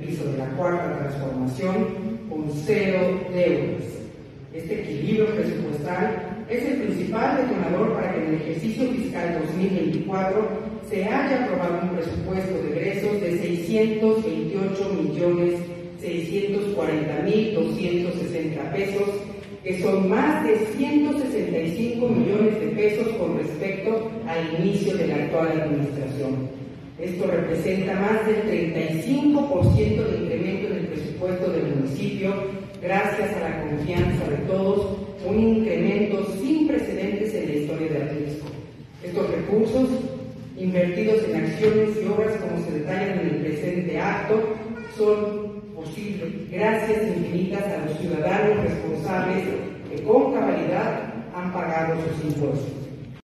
de la cuarta transformación con cero deudas. Este equilibrio presupuestal es el principal detonador para que en el ejercicio fiscal 2024 se haya aprobado un presupuesto de egresos de 628 millones 640 mil 260 pesos, que son más de 165 millones de pesos con respecto al inicio de la actual administración. Esto representa más del 35% gracias a la confianza de todos, un incremento sin precedentes en la historia de Atlisco. Estos recursos, invertidos en acciones y obras como se detallan en el presente acto, son posibles gracias infinitas a los ciudadanos responsables que con cabalidad han pagado sus impuestos.